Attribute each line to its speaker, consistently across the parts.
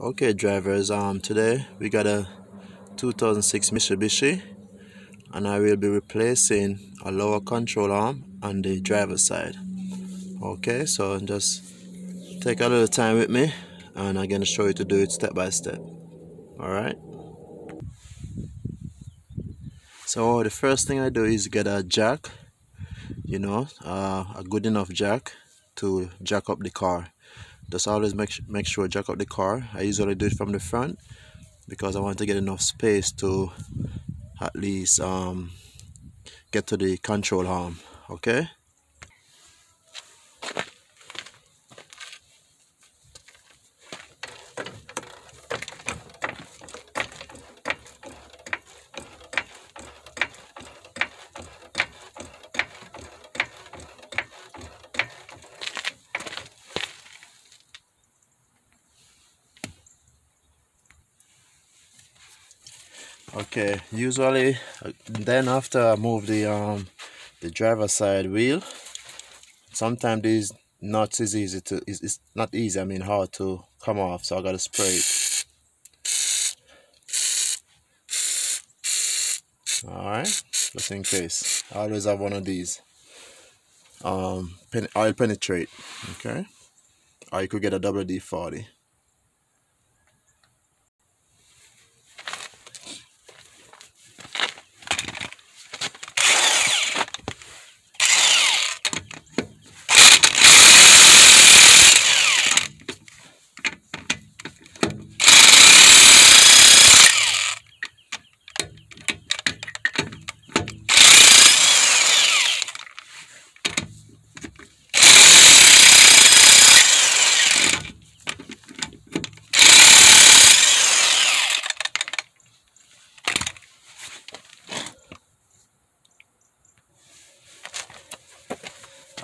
Speaker 1: Okay drivers, um today we got a 2006 Mitsubishi and I will be replacing a lower control arm on the driver's side. Okay, so just take a little time with me and I'm to show you to do it step by step. Alright. So the first thing I do is get a jack, you know, uh, a good enough jack to jack up the car just always make, make sure jack up the car. I usually do it from the front because I want to get enough space to at least um, get to the control arm okay okay usually then after I move the um the driver side wheel sometimes these nuts is easy to it's, it's not easy I mean hard to come off so I gotta spray it. Alright just in case. I always have one of these. Um pen oil penetrate okay? Or you could get a WD-40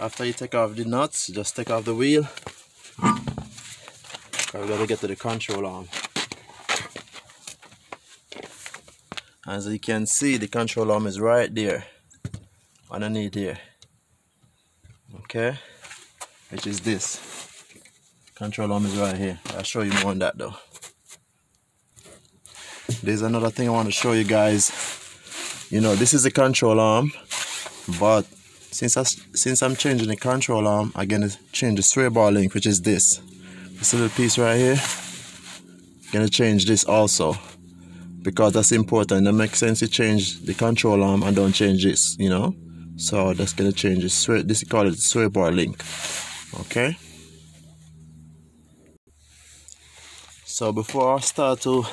Speaker 1: after you take off the nuts just take off the wheel. We gotta get to the control arm. As you can see the control arm is right there underneath here. Okay? Which is this. Control arm is right here. I'll show you more on that though. There's another thing I want to show you guys. You know this is the control arm but since I, since I'm changing the control arm I'm gonna change the sway bar link which is this. This little piece right here I'm gonna change this also. Because that's important. It makes sense to change the control arm and don't change this you know? So that's gonna change this sway this is called it sway bar link. Okay? So before I start to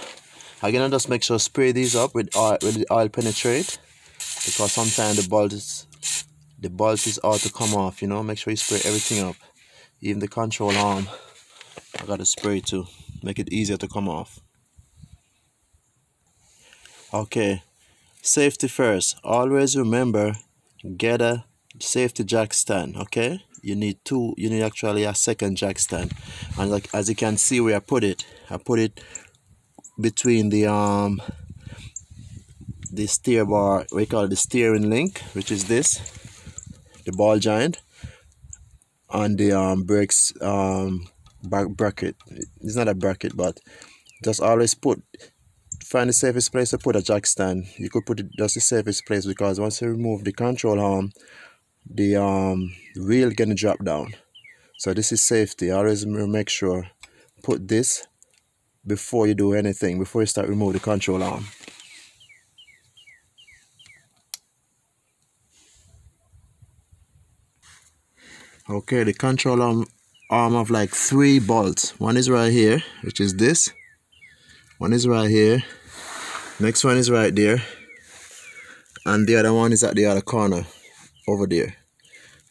Speaker 1: I'm gonna just make sure spray these up with oil with the oil penetrate. Because sometimes the bolt is the bolt is out to come off you know? Make sure you spray everything up. Even the control arm I gotta spray it to make it easier to come off. Okay. Safety first. Always remember get a safety jack stand okay? You need two you need actually a second jack stand. And like as you can see where I put it I put it between the um the steer bar we call it the steering link which is this the ball joint on the um, brakes um, bracket. It's not a bracket, but just always put find the safest place to put a jack stand. You could put it just the safest place because once you remove the control arm, the um, wheel gonna drop down. So this is safety. Always make sure put this before you do anything, before you start remove the control arm. Okay the control arm arm of like three bolts. One is right here which is this. One is right here. Next one is right there. And the other one is at the other corner over there.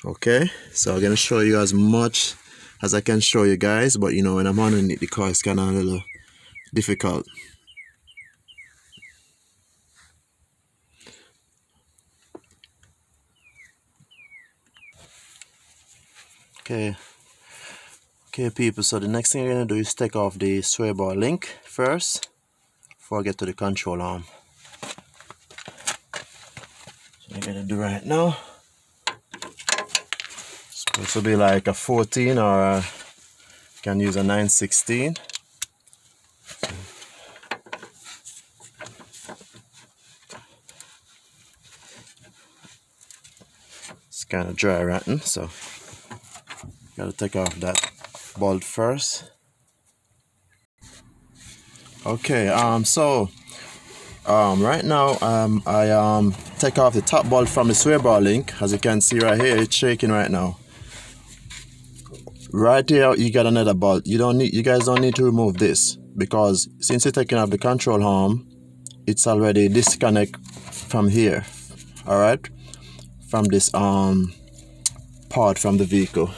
Speaker 1: Okay so I'm gonna show you as much as I can show you guys but you know when I'm underneath the car it's kind of a little difficult okay okay people. So the next thing you're gonna do is take off the sway bar link first before I get to the control arm. So you're gonna do right now it's supposed to be like a 14 or a, you can use a 916 it's kind of dry rotten so gotta take off that bolt first. Okay um so um right now um i um take off the top bolt from the sway bar link. As you can see right here it's shaking right now. Right here you got another bolt. You don't need you guys don't need to remove this because since you're taking off the control arm it's already disconnect from here all right? From this um part from the vehicle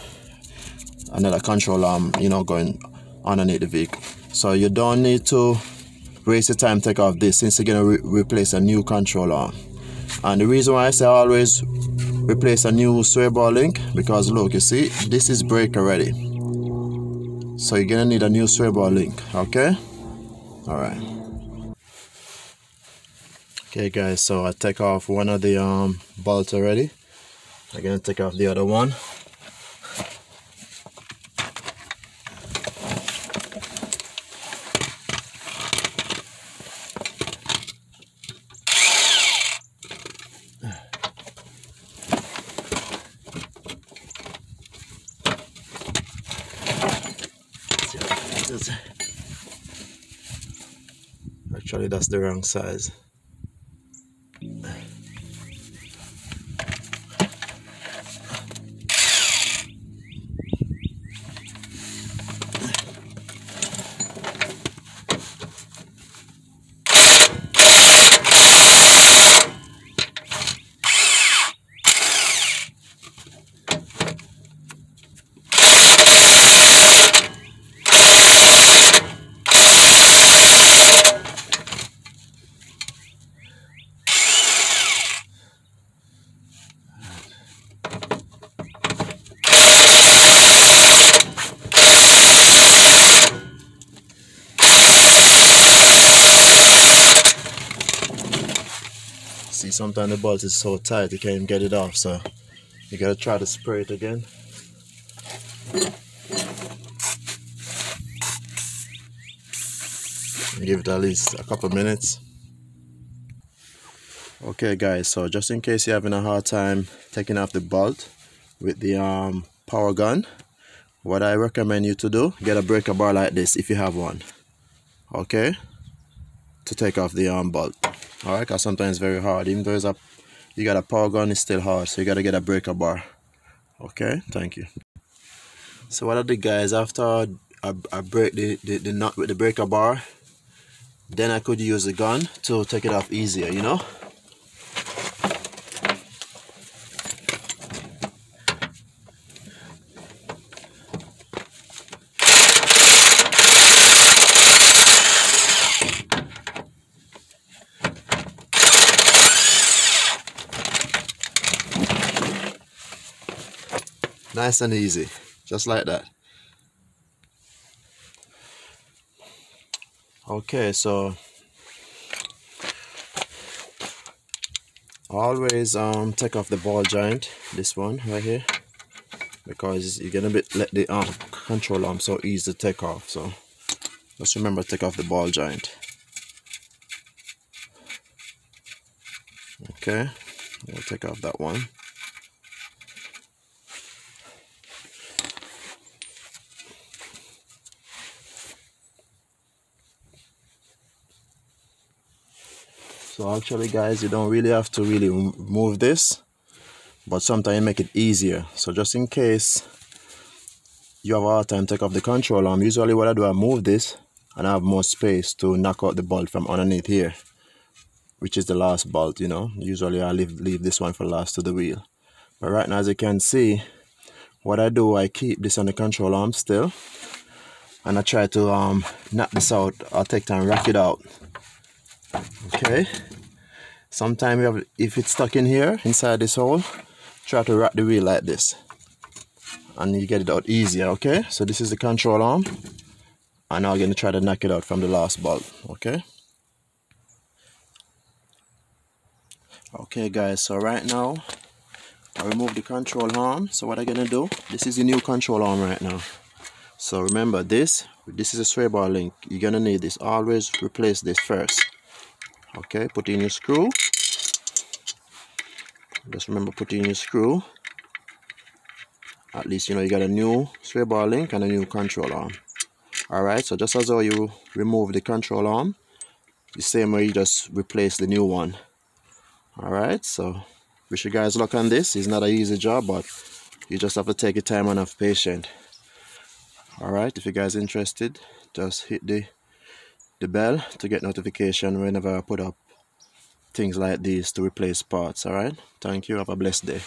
Speaker 1: another control arm you know going underneath the vehicle. So you don't need to waste the time take off this since you're gonna re replace a new control arm and the reason why I say always replace a new sway bar link because look you see this is break already. So you're gonna need a new sway bar link okay? All right okay guys so I take off one of the um bolts already. I'm gonna take off the other one Actually, that's the wrong size. see sometimes the bolt is so tight you can't even get it off so you gotta try to spray it again. Give it at least a couple minutes. Okay guys so just in case you're having a hard time taking off the bolt with the um, power gun what I recommend you to do get a breaker bar like this if you have one okay to take off the arm bolt all right because sometimes very hard. Even though it's a you got a power gun it's still hard. So you got to get a breaker bar. Okay? Thank you. So what I did guys after I, I break the, the, the nut with the breaker bar then I could use the gun to take it off easier you know nice and easy. Just like that. Okay so always um take off the ball joint this one right here because you're gonna be, let the um control arm so easy to take off so just remember take off the ball joint. Okay we'll take off that one so actually guys you don't really have to really move this but sometimes make it easier. So just in case you have a hard time take off the control arm usually what I do I move this and I have more space to knock out the bolt from underneath here which is the last bolt you know. Usually I leave, leave this one for last to the wheel. But right now as you can see what I do I keep this on the control arm still and I try to um, knock this out. I'll take time rack it out okay. Sometimes if it's stuck in here inside this hole try to wrap the wheel like this. And you get it out easier okay? So this is the control arm. And now I'm going to try to knock it out from the last bolt okay? Okay guys so right now I remove the control arm. So what I'm gonna do this is the new control arm right now. So remember this this is a sway bar link. You're gonna need this. Always replace this first okay put in your screw. Just remember put in your screw. At least you know you got a new sway bar link and a new control arm. Alright so just as how you remove the control arm the same way you just replace the new one. Alright so wish you guys luck on this. It's not an easy job but you just have to take your time and have patience. Alright if you guys interested just hit the the bell to get notification whenever I put up things like these to replace parts alright thank you. Have a blessed day